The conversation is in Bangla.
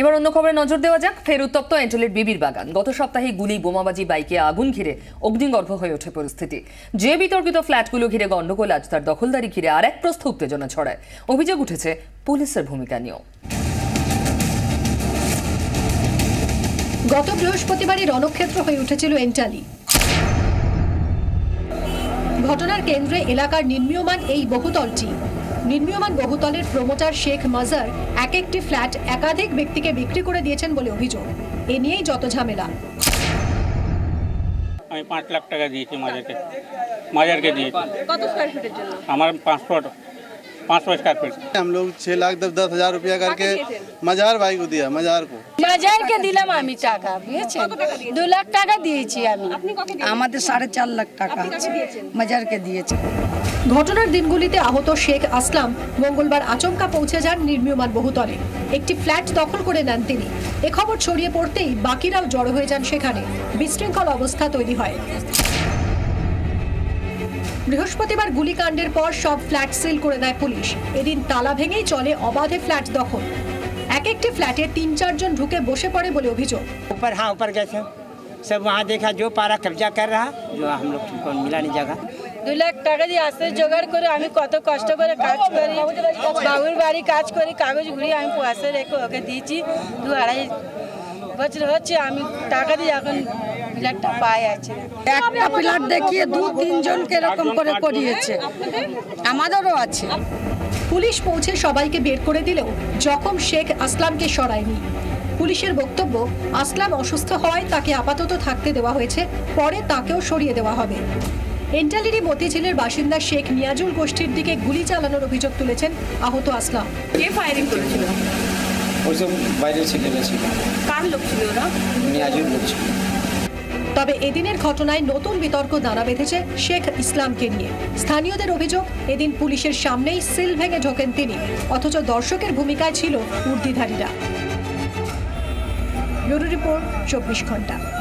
এবার অন্য খবরে নজর দেওয়া যাক, ফের উত্তপ্ত এন্টেলের বিবির বাগান। গত সপ্তাহে গুলি, বোমাবাজি, বাইকে আগুন ঘিরে অগ্নিগর্ভ হয়ে ওঠে পরিস্থিতি। যে বিতর্কিত ফ্ল্যাটগুলো ঘিরে গন্ডগোল আজ তার দখলদারি ঘিরে আর এক প্রস্থ উত্তেজনা ছড়ায়। অভিযোগ উঠেছে, পুলিশের ভূমিকা নিয়েও। গত বৃহস্পতিবারই রণক্ষেত্র হয়ে উঠেছিল এন্টালি। ঘটনার কেন্দ্রে এলাকার নির্মীয়মান এই বহুতলটি নির্মীয়মান বহুতলের প্রমোটার শেখ মাজার এক একটি ফ্ল্যাট একাধিক ব্যক্তিকে বিক্রি করে দিয়েছেন বলে অভিযোগ। এ নিয়েই যত ঝামেলা। আমি পাঁচ লাখ টাকা দিয়েছি মাজারকে। মাজারকে দিয়েছি। কত স্কোয়ার ফিটের জন্য? আমার পাঁচশো पाँच स्क्वायर फीट हम लोग छह लाख दस दस हजार रुपया करके मजार भाई को दिया मजार को বাজারকে দিলাম আমি টাকা বুঝেছেন দু লাখ টাকা দিয়েছি আমি আমাদের সাড়ে চার লাখ টাকা আছে মাজারকে দিয়েছি ঘটনার দিনগুলিতে আহত শেখ আসলাম মঙ্গলবার আচমকা পৌঁছে যান নির্মীয়মান বহুতলে একটি ফ্ল্যাট দখল করে নেন তিনি এ খবর ছড়িয়ে পড়তেই বাকিরাও জড়ো হয়ে যান সেখানে বিশৃঙ্খল অবস্থা তৈরি হয় বৃহস্পতিবার গুলিকাণ্ডের পর সব ফ্ল্যাট সিল করে দেয় পুলিশ। এদিন তালা ভেঙেই চলে অবাধে ফ্ল্যাট দখল। এক একটি ফ্ল্যাটে তিন চারজন ঢুকে বসে পড়ে বলে অভিযোগ। উপর হ্যাঁ উপর গেছে। সব ওহা দেখা জো পারা কবজা কর রা জো হাম লোক কোন মিলানি জায়গা। দুই লাখ টাকা দিয়ে আসতে জোগাড় করে আমি কত কষ্ট করে কাজ করি বাবুর বাড়ি কাজ করি কাগজ ঘুরি আমি পয়সা রেখে ওকে দিয়েছি। দু আড়াই বছর হচ্ছে আমি টাকা দিয়ে এখন ফ্ল্যাটটা পাই আছে। একটা ফ্ল্যাট দেখিয়ে দু তিনজনকে এরকম করে করিয়েছে। আমাদেরও আছে। পুলিশ পৌঁছে সবাইকে বের করে দিলেও জখম শেখ আসলামকে সরায়নি। পুলিশের বক্তব্য আসলাম অসুস্থ হওয়ায় তাকে আপাতত থাকতে দেওয়া হয়েছে পরে তাকেও সরিয়ে দেওয়া হবে। এন্টালিরি মতিঝিলের বাসিন্দা শেখ নিয়াজুল গোষ্ঠীর দিকে গুলি চালানোর অভিযোগ তুলেছেন আহত আসলাম। কে ফায়ারিং করেছিল? ওইসব বাইরের ছেলেরা ছিল। কার লোক ছিল ওরা? নিয়াজুর বলছিল তবে এদিনের ঘটনায় নতুন বিতর্ক দানা বেঁধেছে শেখ ইসলামকে নিয়ে। স্থানীয়দের অভিযোগ এদিন পুলিশের সামনেই সিল ভেঙে ঢোকেন তিনি অথচ দর্শকের ভূমিকায় ছিল উর্দিধারীরা। ব্যুরো রিপোর্ট চব্বিশ ঘণ্টা।